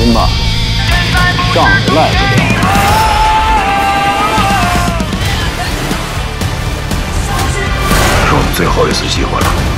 心吧，仗是赖不了。是我们最后一次机会了。